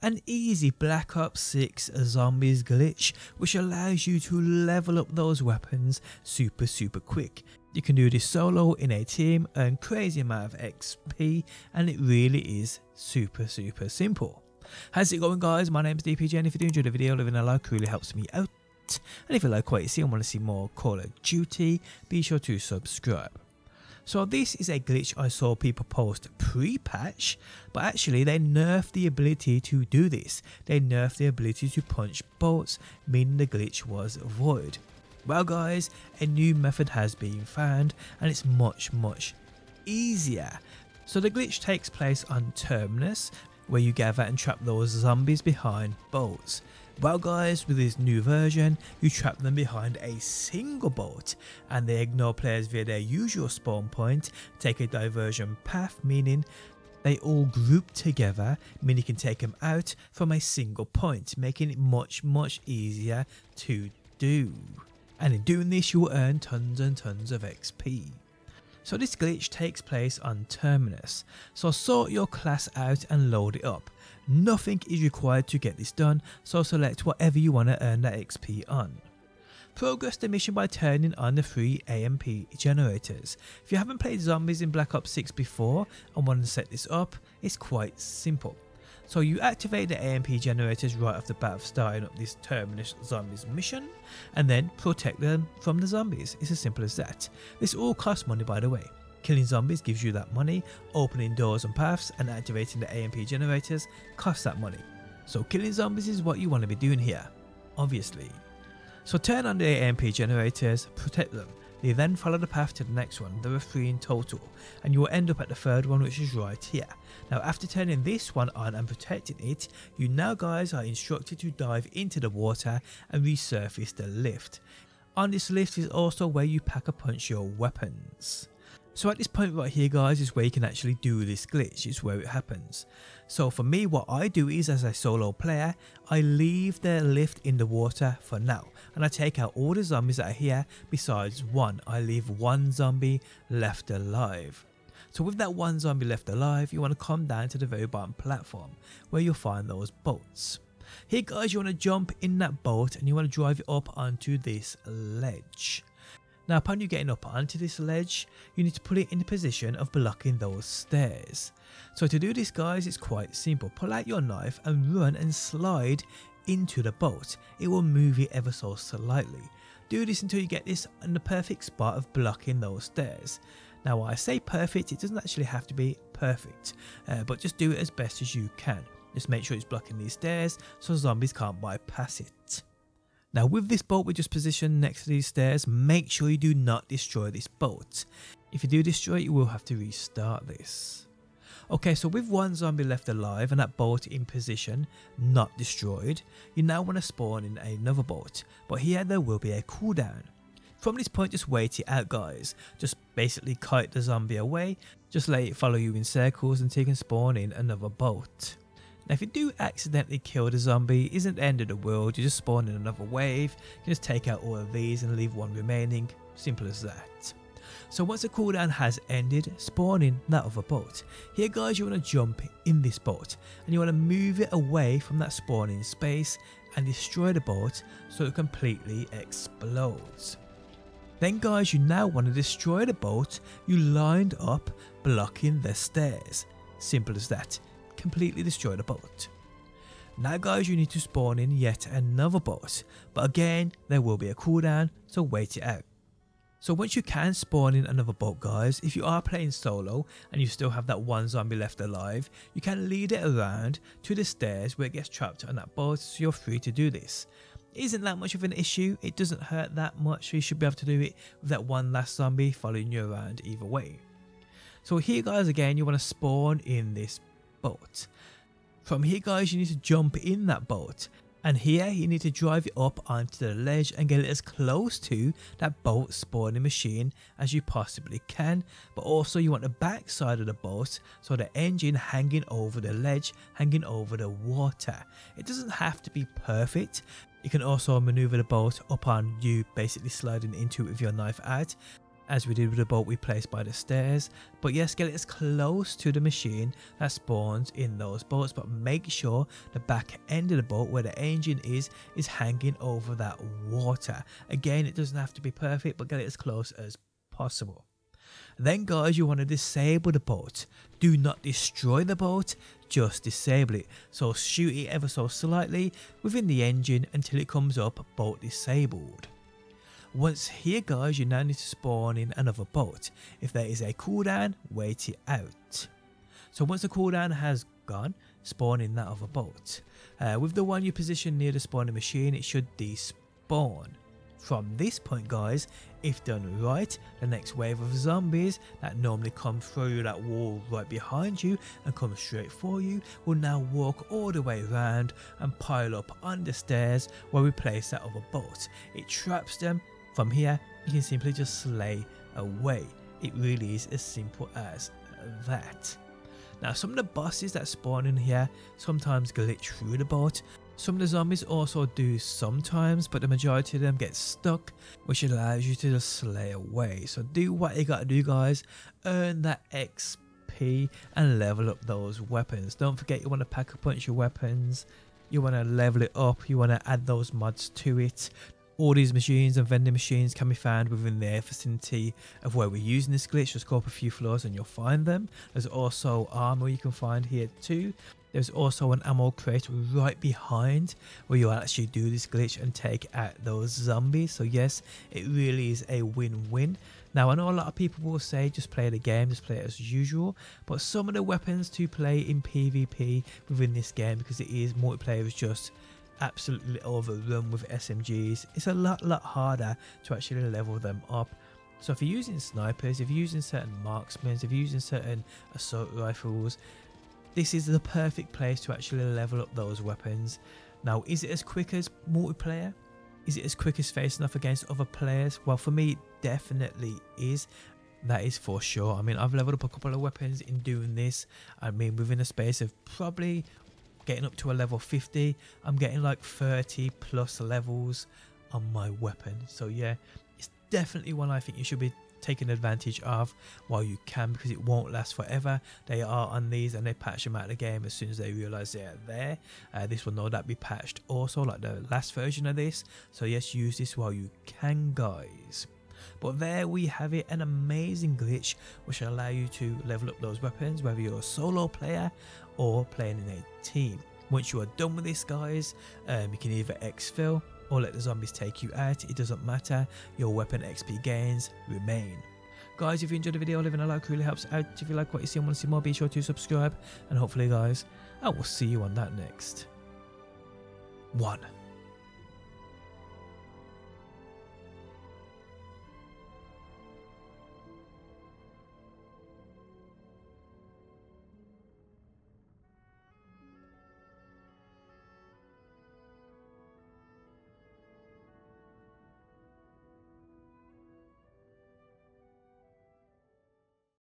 An easy Black Ops 6 zombies glitch which allows you to level up those weapons super super quick. You can do this solo in a team, earn crazy amount of XP and it really is super super simple. How's it going guys? My name is DPJ and if you do enjoy the video, leaving a like really helps me out. And if you like what you see and want to see more Call of Duty, be sure to subscribe. So this is a glitch I saw people post pre-patch, but actually they nerfed the ability to do this. They nerfed the ability to punch bolts, meaning the glitch was void. Well guys, a new method has been found and it's much much easier. So the glitch takes place on Terminus, where you gather and trap those zombies behind bolts. Well guys, with this new version, you trap them behind a single bolt and they ignore players via their usual spawn point, take a diversion path meaning they all group together, meaning you can take them out from a single point, making it much much easier to do. And in doing this you will earn tons and tons of XP. So this glitch takes place on Terminus, so sort your class out and load it up. Nothing is required to get this done, so select whatever you want to earn that XP on. Progress the mission by turning on the free AMP generators. If you haven't played zombies in Black Ops 6 before and want to set this up, it's quite simple. So you activate the AMP generators right off the bat of starting up this Terminus Zombies mission, and then protect them from the zombies. It's as simple as that. This all costs money by the way. Killing zombies gives you that money, opening doors and paths and activating the AMP generators costs that money. So killing zombies is what you want to be doing here, obviously. So turn on the AMP generators, protect them, you then follow the path to the next one, there are three in total, and you will end up at the third one which is right here. Now after turning this one on and protecting it, you now guys are instructed to dive into the water and resurface the lift. On this lift is also where you pack a punch your weapons. So at this point right here guys is where you can actually do this glitch, it's where it happens. So for me what I do is as a solo player, I leave the lift in the water for now and I take out all the zombies that are here besides one. I leave one zombie left alive. So with that one zombie left alive, you want to come down to the very bottom platform where you'll find those bolts. Here guys, you want to jump in that boat and you want to drive it up onto this ledge. Now upon you getting up onto this ledge, you need to put it in the position of blocking those stairs. So to do this guys, it's quite simple. Pull out your knife and run and slide into the boat. It will move it ever so slightly. Do this until you get this in the perfect spot of blocking those stairs. Now while I say perfect, it doesn't actually have to be perfect, uh, but just do it as best as you can. Just make sure it's blocking these stairs so zombies can't bypass it. Now with this boat we just positioned next to these stairs, make sure you do not destroy this boat. If you do destroy it, you will have to restart this. Okay, so with one zombie left alive and that boat in position, not destroyed, you now want to spawn in another boat, but here there will be a cooldown. From this point just wait it out guys, just basically kite the zombie away, just let it follow you in circles until you can spawn in another boat. Now if you do accidentally kill the zombie, isn't the end of the world, you just spawn in another wave, you can just take out all of these and leave one remaining, simple as that. So once the cooldown has ended, spawn in that other boat. Here guys you want to jump in this boat and you want to move it away from that spawning space and destroy the boat so it completely explodes. Then guys you now want to destroy the boat you lined up blocking the stairs. Simple as that completely destroy the boat. Now guys you need to spawn in yet another boat, but again there will be a cooldown so wait it out. So once you can spawn in another boat guys, if you are playing solo and you still have that one zombie left alive, you can lead it around to the stairs where it gets trapped on that boat so you're free to do this. Isn't that much of an issue, it doesn't hurt that much so you should be able to do it with that one last zombie following you around either way. So here guys again you want to spawn in this boat. From here guys you need to jump in that boat and here you need to drive it up onto the ledge and get it as close to that boat spawning machine as you possibly can but also you want the back side of the boat so the engine hanging over the ledge hanging over the water. It doesn't have to be perfect you can also maneuver the boat up on you basically sliding into it with your knife out as we did with the boat we placed by the stairs. But yes, get it as close to the machine that spawns in those boats, but make sure the back end of the boat where the engine is, is hanging over that water. Again, it doesn't have to be perfect, but get it as close as possible. Then guys, you want to disable the boat. Do not destroy the boat, just disable it. So shoot it ever so slightly within the engine until it comes up boat disabled. Once here guys, you now need to spawn in another boat. If there is a cooldown, wait it out. So once the cooldown has gone, spawn in that other boat. Uh, with the one you position near the spawning machine, it should despawn. From this point guys, if done right, the next wave of zombies that normally come through that wall right behind you and come straight for you will now walk all the way around and pile up on the stairs where we place that other boat. It traps them from here, you can simply just slay away. It really is as simple as that. Now some of the bosses that spawn in here sometimes glitch through the boat. Some of the zombies also do sometimes, but the majority of them get stuck, which allows you to just slay away. So do what you gotta do guys, earn that XP and level up those weapons. Don't forget you want to pack a punch of weapons, you want to level it up, you want to add those mods to it. All these machines and vending machines can be found within the vicinity of where we're using this glitch. Just go up a few floors and you'll find them. There's also armor you can find here too. There's also an ammo crate right behind where you actually do this glitch and take out those zombies. So yes, it really is a win-win. Now I know a lot of people will say just play the game, just play it as usual, but some of the weapons to play in PvP within this game because it is multiplayer is just absolutely overrun with SMGs. It's a lot, lot harder to actually level them up. So if you're using snipers, if you're using certain marksmen, if you're using certain assault rifles, this is the perfect place to actually level up those weapons. Now, is it as quick as multiplayer? Is it as quick as facing off against other players? Well, for me, definitely is. That is for sure. I mean, I've leveled up a couple of weapons in doing this. I mean, within a space of probably getting up to a level 50 i'm getting like 30 plus levels on my weapon. So yeah it's definitely one i think you should be taking advantage of while you can because it won't last forever. They are on these and they patch them out of the game as soon as they realize they're there. Uh, this will no doubt be patched also like the last version of this. So yes use this while you can guys but there we have it, an amazing glitch which will allow you to level up those weapons whether you're a solo player or playing in a team. Once you are done with this guys, um, you can either exfil or let the zombies take you out, it doesn't matter, your weapon XP gains remain. Guys, if you enjoyed the video, leaving a like really helps out. If you like what you see and want to see more, be sure to subscribe. And hopefully guys, I will see you on that next one.